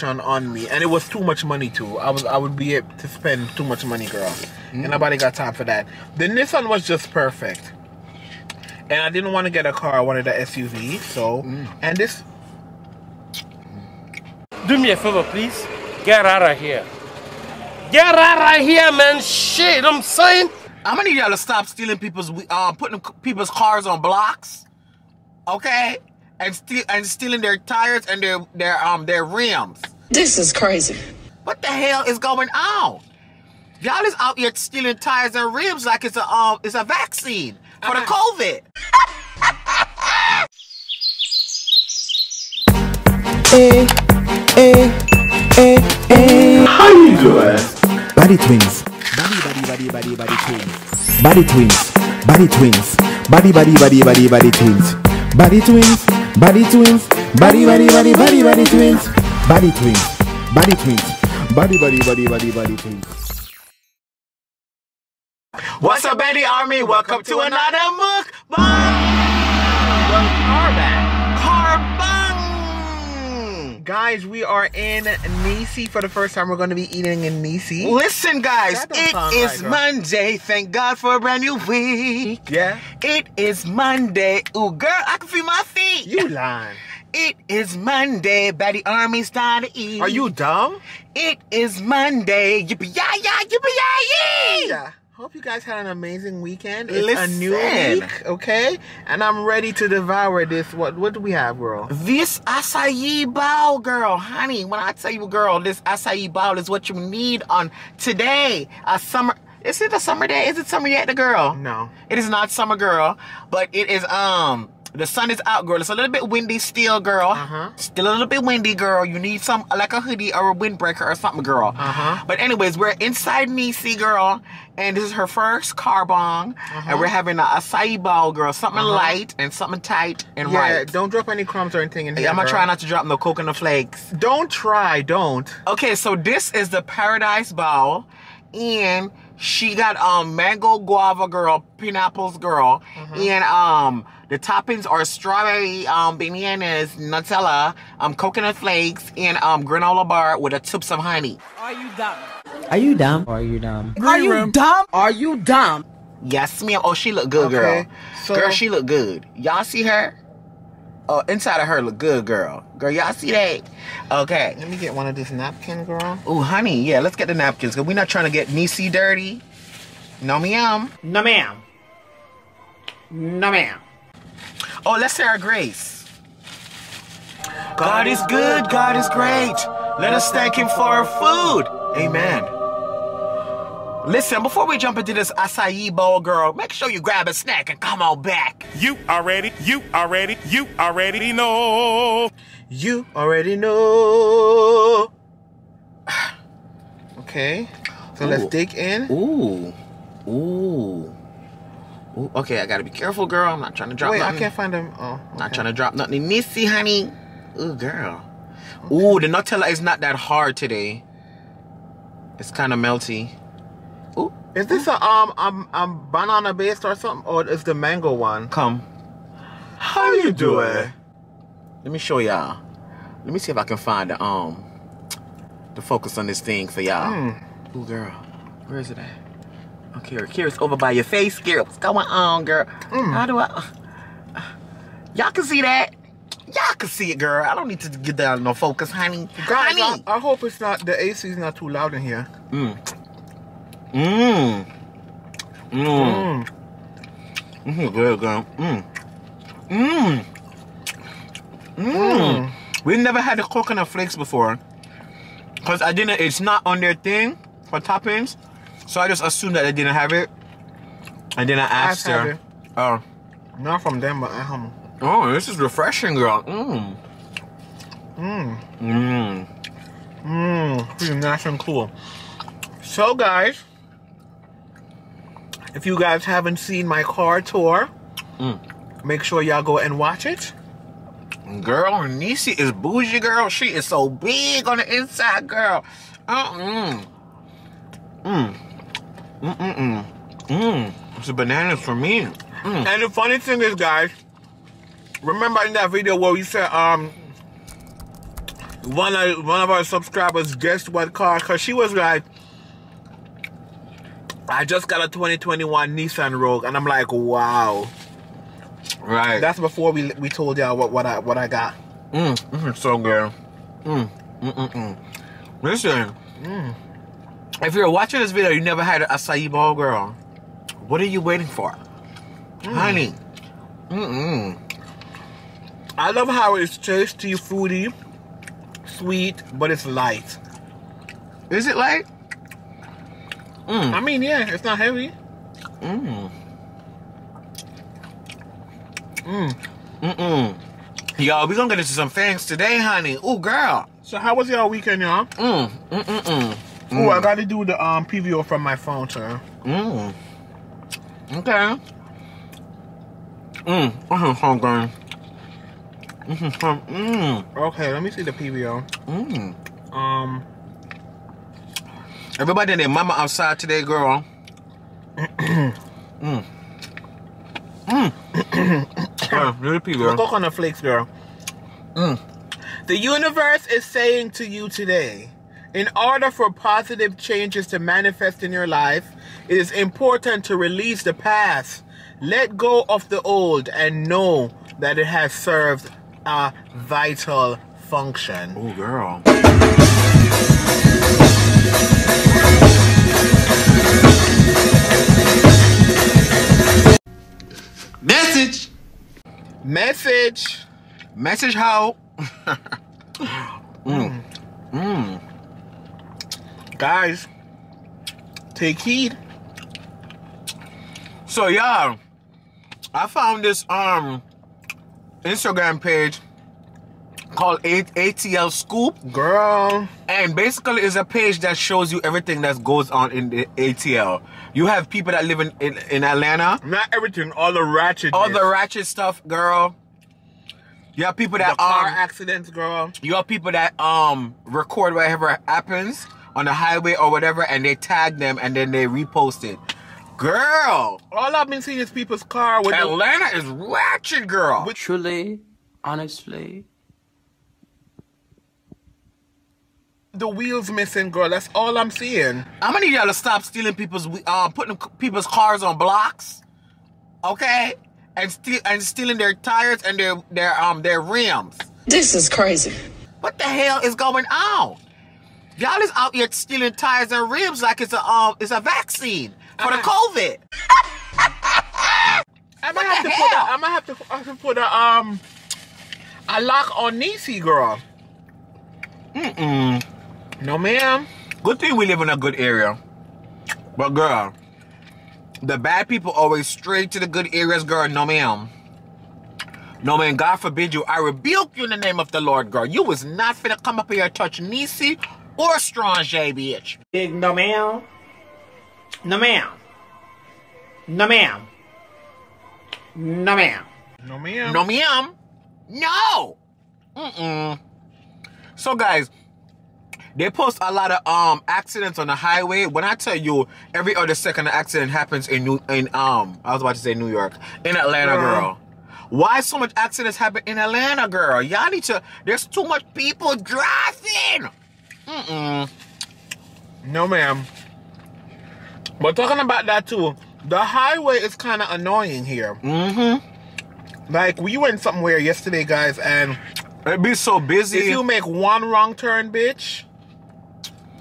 collection on me, and it was too much money too. I was I would be able to spend too much money, girl, and nobody got time for that. The Nissan was just perfect, and I didn't want to get a car. I wanted a SUV. So, and this Do me a favor, please. Get out of here. Get out of here, man. Shit, I'm saying. I'm gonna need y'all to stop stealing people's, uh, putting people's cars on blocks, okay, and steal and stealing their tires and their their um their rims. This is crazy. What the hell is going on? Y'all is out here stealing tires and rims like it's a um it's a vaccine for the COVID. How you doing? Body twins. Body, body, body, body, body twins. Body twins. Body twins. Body, body, body, body, body twins. Body twins. Body twins. Body, body, body, body, body twins. Body twins. Body twins. Body, body, body, body, body twins. What's up, Baddie Army? Welcome to another mukbang. Carbang. guys, we are in Niecy for the first time. We're going to be eating in Niecy. Listen, guys, it is don't it sound is right. Monday. Thank God for a brand new week. Yeah, It is Monday. Ooh, girl, I can feel my feet. you lying? It is Monday. Baddie Army to eat. Are you dumb? It is Monday. Yippee yah yah, yippee yee. Yeah. Hope you guys had an amazing weekend. It's a new week, okay? And I'm ready to devour this. What what do we have, girl? This acai bowl, girl, honey. When I tell you, girl, this acai bowl is what you need on today. A summer. Is it a summer day? Is it summer yet, the girl? No. It is not summer, girl, but it is um the sun is out, girl. It's a little bit windy still, girl. Uh-huh. Still a little bit windy, girl. You need some like a hoodie or a windbreaker or something, girl. Uh-huh. But anyways, we're inside Niecy, girl, and this is her first car bong, and we're having a acai bowl, girl. Something Uh-huh. light and something tight and Yeah, right. don't drop any crumbs or anything in here. I'm gonna try not to drop no coconut flakes. Don't try, don't. Okay, so this is the Paradise Bowl, and she got um mango guava girl, pineapples girl, and um the toppings are strawberry um bananas, Nutella, um coconut flakes, and um granola bar with a tips of honey. Are you dumb? Are you dumb? Are you dumb? Are you dumb? Are you dumb? Yes, ma'am. Oh, she look good, girl. So- girl, she look good. Y'all see her? Oh, inside of her look good, girl. Girl, y'all see that? Okay. Let me get one of this napkin, girl. Ooh, honey, yeah, let's get the napkins because we're not trying to get Niecy dirty. No, ma'am. No, ma'am. No, ma'am. Oh, let's say our grace. God is good, God is great. Let us thank Him for our food. Amen. Listen, before we jump into this acai bowl, girl, make sure you grab a snack and come on back. You already, you already, you already know. You already know. Okay, so let's dig in. Ooh, ooh, ooh. Okay, I gotta be careful, girl. I'm not trying to drop Wait, I can't find them. Oh, Not trying to drop nothing. Missy, honey. Ooh, girl. Ooh, the Nutella is not that hard today. It's kind of melty. Ooh, Is this a um um um banana based or something, or is the mango one? come. How you doing? Let me show y'all. Let me see if I can find the um the focus on this thing for y'all. Hmm. Ooh, girl. Where is it at? Okay, it's over by your face, girl. What's going on, girl? Hmm. How do I? Y'all can see that. Y'all can see it, girl. I don't need to get down no focus, honey. Guys, I, honey. I hope it's not the AC is not too loud in here. Mmm. Mmm. Mmm. Mmm. Good, girl. Mmm. Mmm. Mmm. We never had the coconut flakes before. Cause I didn't. It's not on their thing for toppings, so I just assumed that they didn't have it. And then I asked I've her. Oh. Not from them, but at home. Oh, this is refreshing, girl. Mmm. Mmm. Mmm. Mmm. Pretty nice and cool. So, guys, if you guys haven't seen my car tour, Mm. make sure y'all go and watch it. Girl, Niecy is bougie, girl. She is so big on the inside, girl. Uh, mm. Mm. Mm, mm, mm. Mm. It's the bananas for me. Mm. And the funny thing is, guys, remember in that video where we said um one of one of our subscribers guessed what car because she was like, I just got a 2021 Nissan Rogue, and I'm like, wow. Right. That's before we we told y'all what what I what I got. Mm, mm, so good. Mm, mm, mm, mm. Listen, mm. If you're watching this video, you never had an acai bowl, girl. What are you waiting for, honey? Mm-mm. I love how it's tasty, fruity, sweet, but it's light. Is it light? Mm. I mean, yeah, it's not heavy. Mm. Mm. Mm-mm. Y'all, we gonna get into some things today, honey. Ooh, girl. So how was your weekend, y'all? Mm. Mm-mm-mm. Ooh, I gotta do the um PVO from my phone, sir. Mm. Okay. Mm. Mm-hmm, hungry. Mm-hmm. Mm. Okay, let me see the PVO. Mm. Um, Everybody and their mama outside today, girl. mm. Mm. yeah, really the coconut flakes, girl. Mm. The universe is saying to you today, in order for positive changes to manifest in your life, it is important to release the past, let go of the old, and know that it has served a vital function. Oh, girl. Message. Message. Message how? mm. Guys, take heed. So y'all, I found this um Instagram page called A- ATL Scoop, Girl. and basically it's a page that shows you everything that goes on in the ATL. You have people that live in in, in Atlanta, Not everything, all the ratchet. all the ratchet stuff, girl. You have people the that car um, accidents, girl. you have people that um record whatever happens on the highway or whatever, and they tag them and then they repost it. Girl, All I've been seeing is people's car with the, Atlanta is ratchet, girl. Truly, honestly, the wheels missing, girl. That's all I'm seeing. I'm gonna need y'all to stop stealing people's uh putting people's cars on blocks, okay? And steal and stealing their tires and their their um their rims. This is crazy. What the hell is going on? Y'all is out here stealing tires and ribs like it's a um it's a vaccine for the COVID. I might What have to put a, hell? I might have to, have to put a um a lock on Niecy, girl. Mm-mm. No, ma'am. Good thing we live in a good area. But girl, the bad people always stray to the good areas, girl. No ma'am. No man, God forbid you. I rebuke you in the name of the Lord, girl. You was not finna come up here and touch Niecy or Strong J, bitch. Big no ma'am. No ma'am. No ma'am. No ma'am. No, ma'am. No ma'am. No. Mm-mm. So guys, they post a lot of um accidents on the highway. When I tell you every other second accident happens in New in um I was about to say New York. In Atlanta, Girl. girl. Why so much accidents happen in Atlanta, girl? Y'all need to there's too much people driving. Mm-mm. No, ma'am. But talking about that too, the highway is kind of annoying here. Mm-hmm. Like we went somewhere yesterday, guys, and It be so busy. if you make one wrong turn, bitch,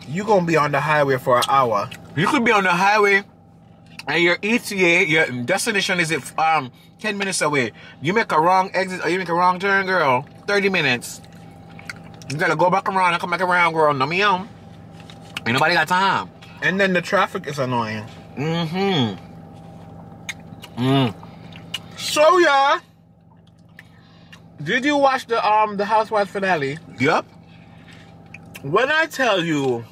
you gonna be on the highway for an hour. You could be on the highway and your ETA, your destination is at um 10 minutes away. You make a wrong exit or you make a wrong turn, girl, 30 minutes. You gotta go back around and come back around, girl. No me um. Ain't nobody got time. And then the traffic is annoying. Mm-hmm. Mm. So yeah, did you watch the um the Housewives finale? Yup. When I tell you,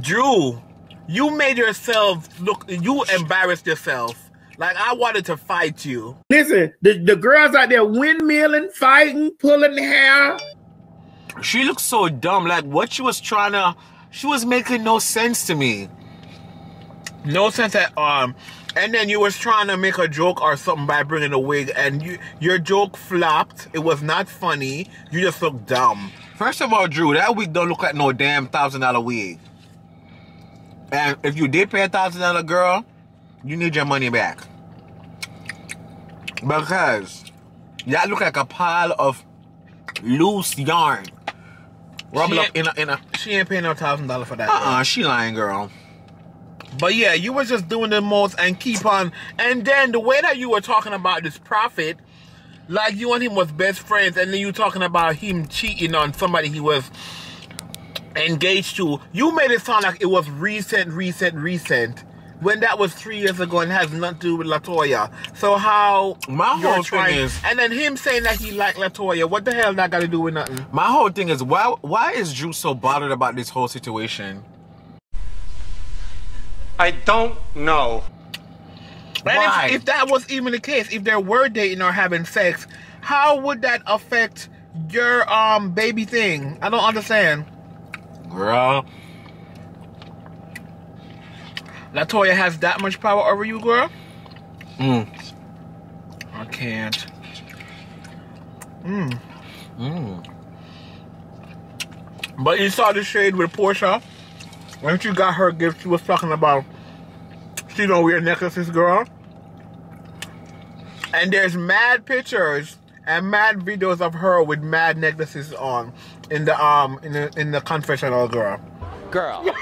Drew, you made yourself look, you embarrassed yourself. Like I wanted to fight you. Listen, the, the girls out there windmilling, fighting, pulling hair. She looked so dumb. Like what she was trying to, she was making no sense to me. No sense at um. And then you was trying to make a joke or something by bringing a wig, and you your joke flopped. It was not funny. You just look dumb. First of all, Drew, that wig don't look like no damn thousand dollar wig. And if you did pay a thousand dollar girl, you need your money back. Because that look like a pile of loose yarn. Rubbed She up in a in a She ain't paying no thousand dollar for that. uh-uh, she lying girl. But yeah, you were just doing the most and keep on. And then the way that you were talking about this prophet, like you and him was best friends, and then you talking about him cheating on somebody he was engaged to. You made it sound like it was recent, recent, recent. When that was three years ago and has nothing to do with Latoya. So how My you're whole thing is- and then him saying that he liked Latoya. What the hell that got to do with nothing? My whole thing is why why is Drew so bothered about this whole situation? I don't know. And Why? if, if that was even the case, if they were dating or having sex, how would that affect your um baby thing? I don't understand. Girl. Latoya has that much power over you, girl? Mm. I can't. Mm. But you saw the shade with Porsha. When she got her gift, she was talking about she don't wear necklaces, girl. And there's mad pictures and mad videos of her with mad necklaces on in the um in the in the confessional, girl. Girl.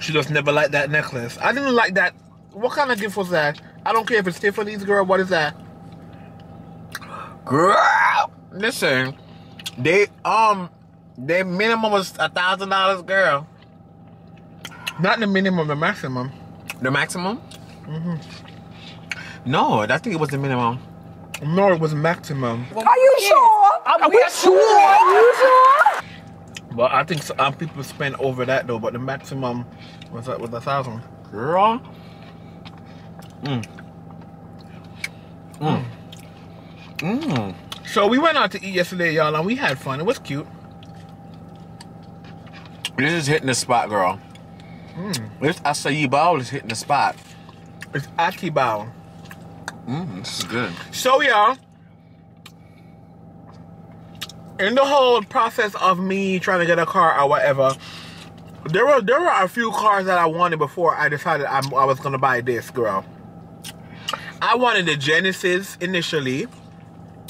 She just never liked that necklace. I didn't like that. What kind of gift was that? I don't care if it's Tiffany's, girl. What is that? Girl. Listen. They um their minimum was a thousand dollars, girl. Not the minimum, the maximum. The maximum? Mm-hmm. No, I think it was the minimum. No, it was maximum. Are you sure? Are we sure? Are you sure? But I think some people spend over that though. But the maximum was that was a thousand. Girl. Mm. Mm. Mm. So we went out to eat yesterday, y'all, and we had fun. It was cute. This is hitting the spot, girl. Mmm. This acai bowl is hitting the spot. It's Akibao. Mm, this is good. So y'all, in the whole process of me trying to get a car or whatever, there were there were a few cars that I wanted before I decided I'm, I was gonna buy this girl. I wanted the Genesis initially.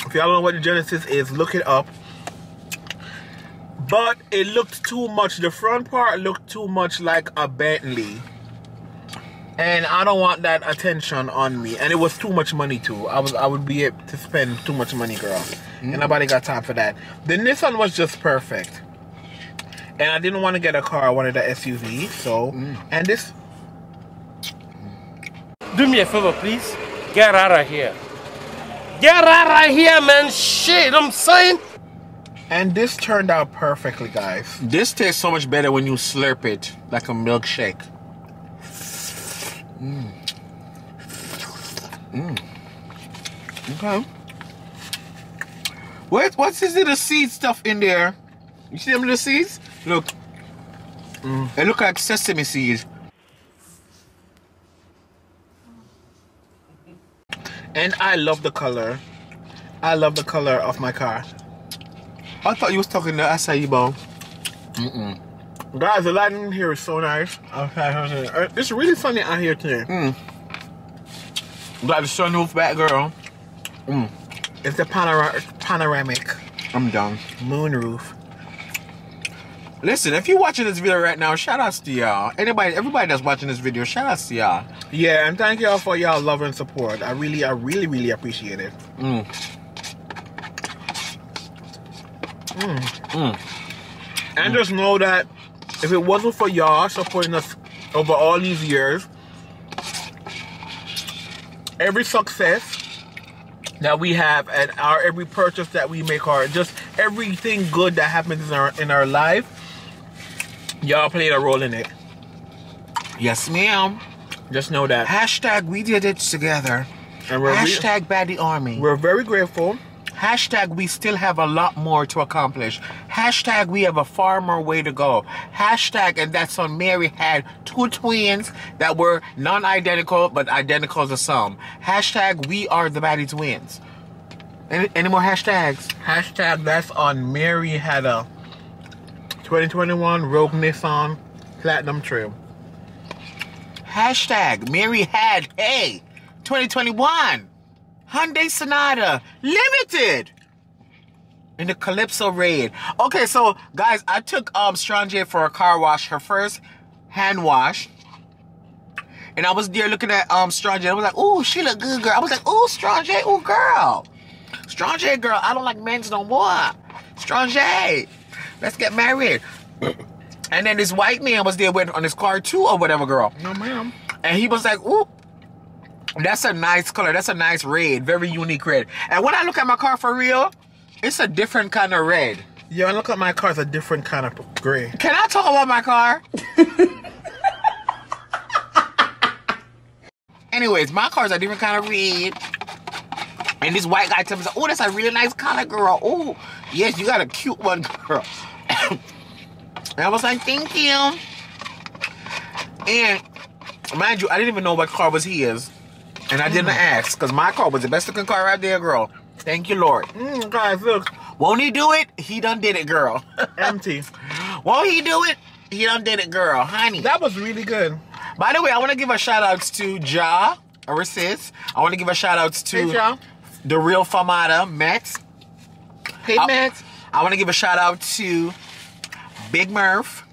If y'all don't know what the Genesis is, look it up. But it looked too much. The front part looked too much like a Bentley. And I don't want that attention on me. And it was too much money too. I was I would be able to spend too much money, girl. And mm-hmm. nobody got time for that. The Nissan was just perfect. And I didn't want to get a car, I wanted a SUV. So mm. and this Do me a favor, please. Get out of here. Get out of here, man. Shit, I'm saying. and this turned out perfectly, guys. This tastes so much better when you slurp it like a milkshake. Mm. Mm. Okay. What what's this little seed stuff in there? You see them little seeds? Look. They look like sesame seeds. And I love the color. I love the color of my car. I thought you was talking to acai bowl. Guys, the lighting here is so nice. Okay, uh, It's really sunny out here today. Got mm. the sunroof back, girl. It's a panora- panoramic I'm done. moon roof. Listen, if you're watching this video right now, shout outs to y'all. Anybody, everybody that's watching this video, shout outs to y'all. Yeah, and thank y'all for y'all love and support. I really, I really, really appreciate it. Mm. mm. mm. And just know that if it wasn't for y'all supporting us over all these years, every success that we have and our every purchase that we make or just everything good that happens in our in our life, y'all played a role in it. Yes, ma'am. Just know that. Hashtag we did it together. And we're, re- Hashtag Baddie Army. we're very grateful. Hashtag we still have a lot more to accomplish. Hashtag we have a far more way to go. Hashtag and that's son Mary had two twins that were non-identical but identical to some. Hashtag we are the Baddie twins. Any, any more hashtags? Hashtag that's on Mary had a 2021 Rogue Nissan Platinum Trim. Hashtag Mary had hey 2021 Hyundai Sonata Limited in the Calypso Red. Okay, so guys, I took um Strange for a car wash, her first hand wash. And I was there looking at um Strange. I was like, "Ooh, she look good, girl." I was like, "Ooh, Strange, ooh, girl, Strange, girl." I don't like men's no more. Strange, let's get married. And then this white man was there with on his car too, or whatever, girl. No, ma'am. And he was like, "Ooh, that's a nice color. That's a nice red, very unique red." And when I look at my car for real, it's a different kind of red. Yeah, I look at my car, it's a different kind of gray. Can I talk about my car? Anyways, my car's a different kind of red. And this white guy tells me, oh, that's a really nice color, girl. Oh, yes, you got a cute one, girl. and I was like, thank you. And mind you, I didn't even know what car was his. And I didn't ask, because my car was the best looking car out there, girl. Thank you, Lord. Mm, guys, look, Won't he do it? He done did it, girl. empty. Won't he do it? He done did it, girl. Honey. That was really good. By the way, I want to give a shout outs to Ja, our sis. I want to give a shout outs to Hey, Ja. the real Famada, Matt. Hey, I- Matt. I want to give a shout out to Big Murph.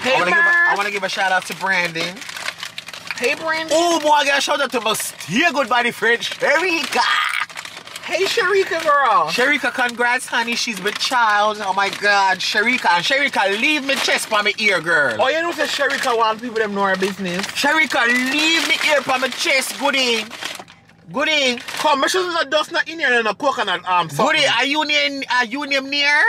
Hey, I want to give a, I Matt. want to give a shout out to Brandon. Hey, Brandon. Oh boy, I got a shout out to my still good body friend Sharika. Hey, Sharika, girl. Sharika, congrats, honey. She's with child. Oh my God, Sharika. And Sharika, leave me chest for my ear, girl. Oh, you know, say Sharika want people them know her business. Sharika, leave me ear for my chest, goodie. Goodie. Come, make sure there's dust not in here and a coconut um, something. Goody, are you near? Are you near near?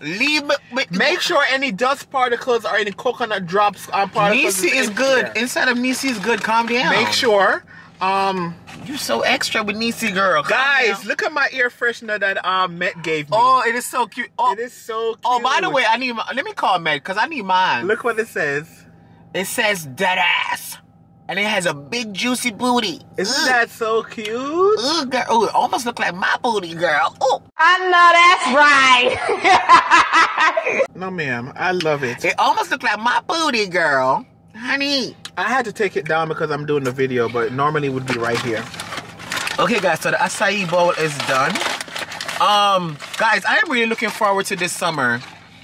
Leave Make sure any dust particles or any coconut drops on particles. Niecy is in good. here. Inside of Niecy is good. Calm down. Make sure. Um, you're so extra with Niecy, girl. Calm guys, down. look at my ear freshener that um Met gave me. Oh, it is so cute. Oh, it is so cute. oh, by the way, I need. My, let me call Met because I need mine. look what it says. It says dead ass, and it has a big juicy booty. Isn't Ugh. that so cute? Ugh, girl. Oh, it almost look like my booty, girl. Oh, I know that's right. No, ma'am, I love it. it almost look like my booty, girl. Honey. I had to take it down because I'm doing the video, but normally it would be right here. Okay, guys, so the acai bowl is done. Um, guys, I am really looking forward to this summer.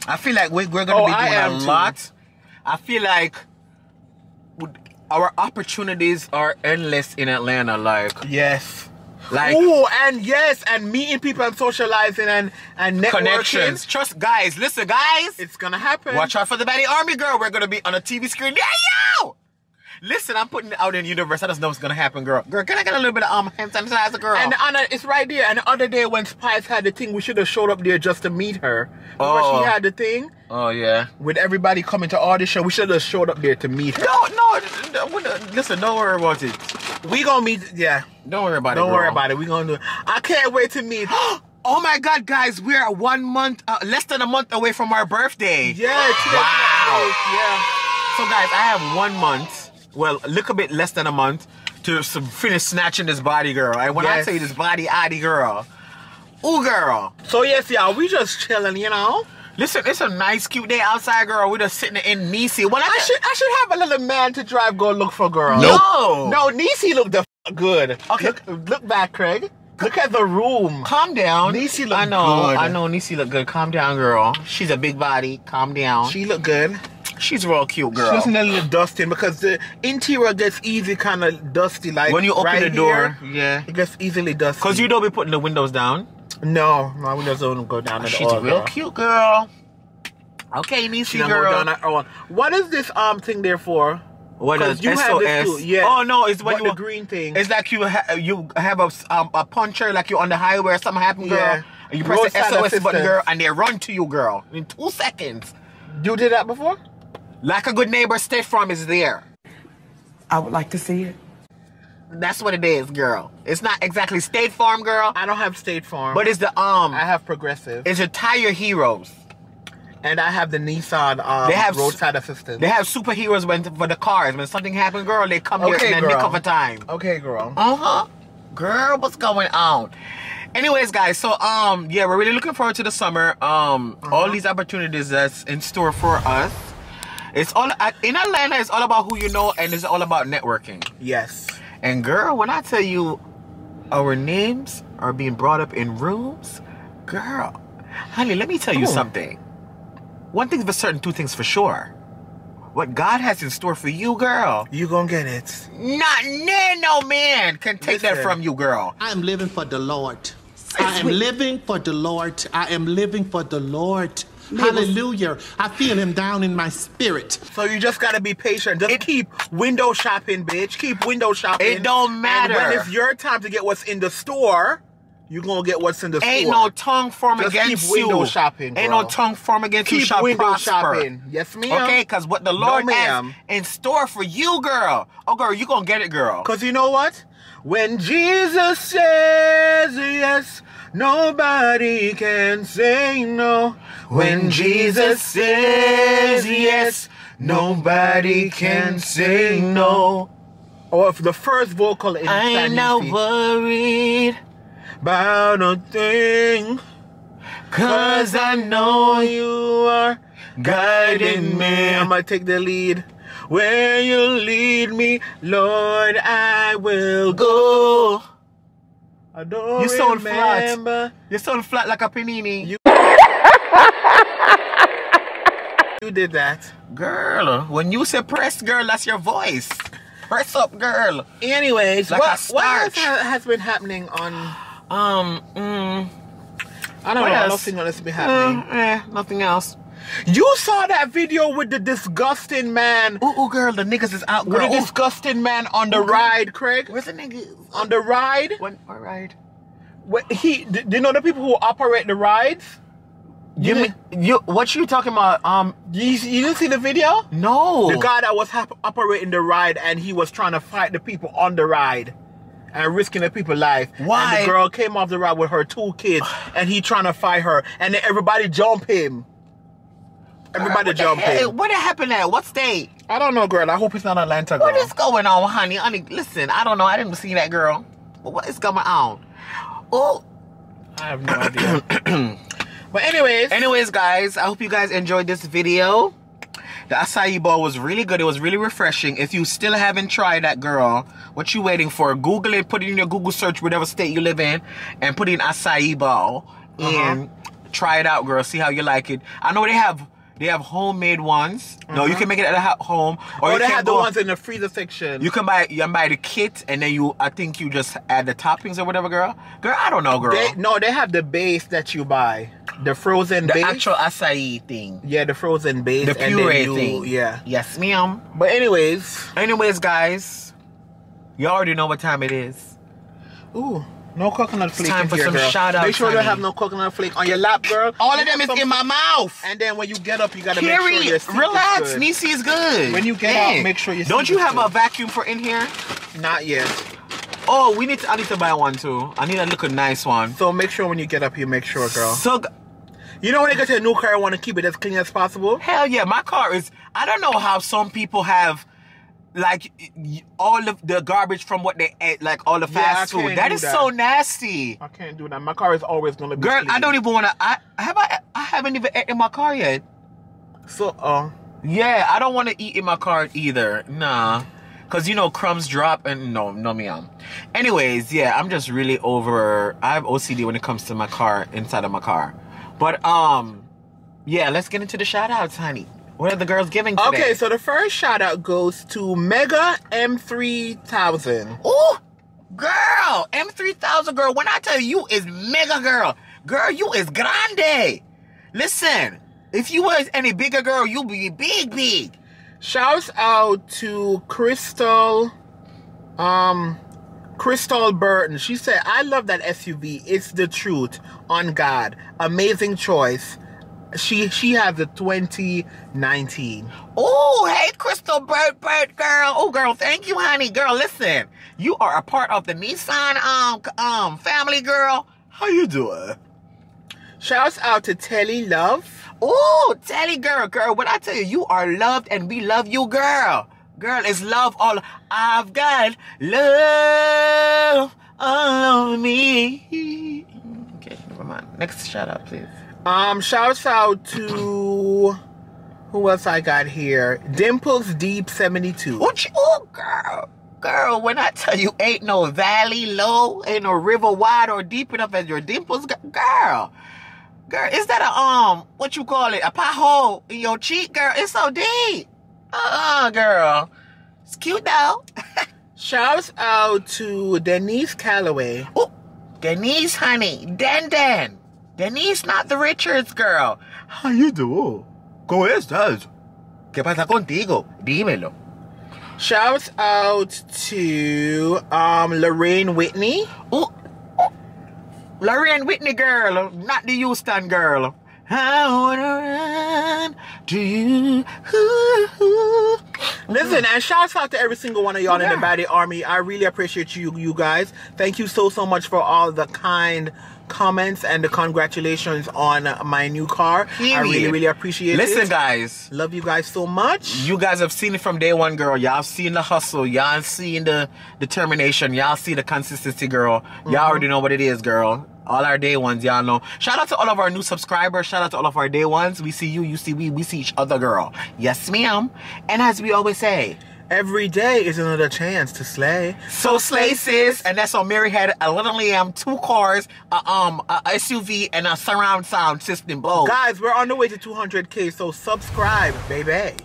I feel like we- we're gonna Oh, be I doing a am too. lot. I feel like our opportunities are endless in Atlanta. Like, Yes. like oh, and yes, and meeting people and socializing and and networking. connections. Trust, guys. Listen, guys. It's gonna happen. Watch out for the Baddie Army girl. We're gonna be on a TV screen. Yeah, yo. Listen, I'm putting it out in the universe. I just know what's gonna happen, girl. Girl, can I get a little bit of um hand sanitizer, girl? And Anna, it's right there. And the other day when Spice had the thing, we should have showed up there just to meet her. Oh. she had the thing oh yeah. with everybody coming to audition. We should have showed up there to meet her. No, no, no, no, listen, don't worry about it. We gonna meet. Yeah. Don't worry about it. Don't worry about it. We gonna do. it. I can't wait to meet. Oh my God, guys, we are one month, uh, less than a month away from our birthday. yeah. it's- Wow. Yeah. So, guys, I have one month, well, a little bit less than a month, to s- finish snatching this body, girl. And when I say this body, addy, girl, ooh, girl. So yes, y'all. We just chilling. You know. Listen, it's a nice, cute day outside, girl. We're just sitting in Niecy. When I, I should I should have a little man to drive go look for girl. No. No, Niecy looked the f- good. Okay. Look, look back, Craig. Look at the room. Calm down. Niecy look I know, good. I know Niecy look good. Calm down, girl. She's a big body. Calm down. She look good. She's real cute, girl. Just a little dusting because the interior gets easy kind of dusty. Like when you open right the door, here, yeah. it gets easily dusty. Cause you don't be putting the windows down. no, my windows don't go down at She's all. real girl. cute, girl. Okay, Niecy She girl. down at all. What is this um thing there for? What is you have this SOS? too, yeah. Oh no, it's when What you the green thing? It's like you ha- you have a um, a puncher like you're on the highway or something happened, girl. Yeah. And you press the Roadside SOS button, girl, and they run to you, girl, in two seconds. You did that before? Like a good neighbor, State Farm is there. I would like to see it. That's what it is, girl. It's not exactly State Farm, girl, I don't have State Farm, but it's the um, I have Progressive, it's your tire heroes. and I have the Nissan um, They have- roadside assistance. They have superheroes when for the cars. When something happens, girl, they come Okay, here in the nick girl. of a time. okay, girl. Uh huh. Girl, what's going on? Anyways, guys, so um, yeah, we're really looking forward to the summer. Um, all these opportunities that's in store for us. It's all uh, in Atlanta. It's all about who you know, and it's all about networking. Yes. And girl, when I tell you, our names are being brought up in rooms, girl, honey, let me tell you Oh. something. One thing's for certain, two things for sure. What God has in store for you, girl, You gonna get it. not nan no man can take that from you, girl. I am living for the Lord. I am living for the Lord. I am living for the Lord. Hallelujah. I feel him down in my spirit. So you just gotta be patient. Just keep window shopping, bitch. Keep window shopping. It don't matter. And matter. when it's your time to get what's in the store, you gonna get what's in the Ain't store. Ain't no tongue form Just against keep window you. shopping, Ain't no tongue form against you. Keep Shall window prosper. shopping. Yes, ma'am. Okay, because what the No, Lord has in store for you, girl. Oh, girl, you gonna get it, girl. Cause you know what? When Jesus says yes, nobody can say no. When Jesus says yes, nobody can say no. Or if the first vocal in I ain't not worried, about a thing. cause I know you. you are guiding me. I'm gonna take the lead. Where you lead me, Lord, I will go. I don't You sound flat. remember. You're so flat like a panini. You- You did that. Girl, when you say press, girl, that's your voice. Press up, girl. Anyways, Like what, what else has been happening on? Um, mm, I don't What know. else? Nothing else has been happening. uh, eh, nothing else. You saw that video with the disgusting man. Ooh, ooh, girl, the niggas is out, With girl. the disgusting man on the ride, Craig. Where's the niggas? On the ride. One, all right. Wh- He, do you know the people who operate the rides? You mean you? What you talking about? Um, You, you didn't see the video? no. The guy that was operating the ride and he was trying to fight the people on the ride and risking the people's life. Why? And the girl came off the ride with her two kids and he trying to fight her and then everybody jump him. Everybody What the jump hell? What happened at? What state? I don't know, girl. I hope it's not Atlanta, girl. What is going on, honey? Honey, listen. I don't know. I didn't see that girl. But what is going on? Oh. I have no idea. but anyways, Anyways, guys, I hope you guys enjoyed this video. The acai bowl was really good. It was really refreshing. If you still haven't tried that, girl, what you waiting for? Google it. Put it in your Google search, whatever state you live in, and put in acai bowl uh-huh. and try it out, girl. See how you like it. I know they have they have homemade ones. No, you mm-hmm. can make it at ho- home, or oh, you they had the go- ones in the freezer section. You can buy you can buy the kit, and then you I think you just add the toppings or whatever, girl. Girl, I don't know, girl. they, no, they have the base that you buy, the frozen the base. actual acai thing. yeah, the frozen base. The puree you- thing. Yeah. Yes, ma'am. But anyways, Anyways, guys, you already know what time it is. ooh, no coconut flake time in for here, some girl. shout-outs, Make sure you honey. have no coconut flake on your lap, girl. All of them is some- in my mouth. And then when you get up, you gotta make sure your Period. seat Relax. is good. Niecy is good. When you get Dang. out, make sure your Don't seat you is have a vacuum for in here? Not yet. Oh, we need to. I need to buy one too. I need to look a nice one. So make sure when you get up, you make sure, girl. So, You know when you get to a new car, you want to keep it as clean as possible. hell yeah, my car is. I don't know how some people have. Like all of the garbage from what they ate, like all the fast Yeah, food. That is that. so nasty. I can't do that. My car is always gonna be. Girl, clean. I don't even wanna I have I I haven't even ate in my car yet. So, uh, Yeah, I don't wanna eat in my car either. Nah. Cause you know crumbs drop and no, no meow. Anyways, yeah, I'm just really over I have OCD when it comes to my car inside of my car. But um yeah, let's get into the shout outs, honey. What are the girls giving today? okay. So the first shout out goes to Mega M3000. Ooh, girl, M3000 girl. When I tell you, you is mega girl. Girl, you is grande. Listen, if you was any bigger girl, you'd be big, big. Shouts out to Crystal, um, Crystal Burton. She said, "I love that SUV. It's the truth. On God, amazing choice." She she has the 2019. Oh, hey, Crystal Bird Bird girl. Oh, girl, thank you, honey. Girl, listen, you are a part of the Nissan um um family, girl. How you doing? Shouts out to Telly Love. Oh, Telly girl, girl, when I tell you, you are loved and we love you, girl. Girl, it's love all. I've got love all over me. Come on. Next shout out, please. Um, shouts out to who else I got here? Dimples Deep 72. What you, oh, girl. Girl, when I tell you ain't no valley low, ain't no river wide or deep enough as your dimples, girl. Girl, is that a, um, what you call it, a pothole in your cheek, girl? It's so deep. Uh-uh, girl. It's cute though. Shouts out to Denise Calloway. Oh, Denise, honey. Den Den. Denise, not the Richards girl. How you do? ¿Cómo estás? ¿Qué pasa contigo? Dímelo. Shouts out to um Lorraine Whitney. Oh, oh. Lorraine Whitney girl, not the Houston girl. I wanna run to you. Listen, and shouts out to every single one of y'all in the Baddie Army. I really appreciate you, you guys. Thank you so, so much for all the kind comments and the congratulations on my new car. I really, really appreciate Listen, it. guys. Love you guys so much. You guys have seen it from day one, girl. Y'all seen the hustle. Y'all seen the determination. Y'all see the consistency, girl. Y'all mm-hmm. already know what it is, girl. All our day ones, y'all know. Shout out to all of our new subscribers. Shout out to all of our day ones. We see you, you see we, we see each other, girl. Yes, ma'am. And as we always say, Every day is another chance to slay. so slay sis. And that's on Mary had a little two cars, a, um, a SUV, and a surround sound system. Blow. Guys, we're on the way to 200k, so subscribe, baby.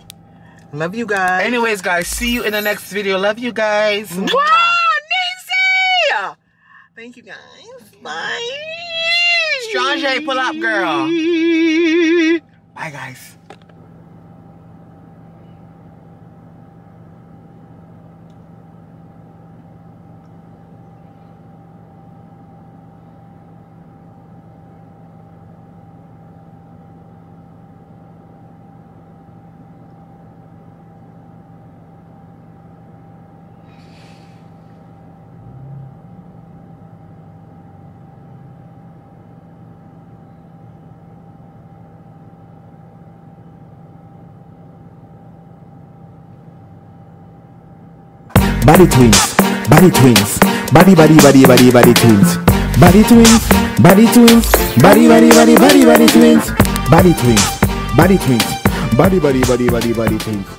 Love you guys. Anyways, guys, see you in the next video. Love you guys. Wow, Nancy! Thank you guys. Bye. Strange, pull up, girl. Bye, guys. Body twins, body twins, body body body body body twins, body twins, body twins, body body body body body twins, body twins, body twins, body body body body body twins.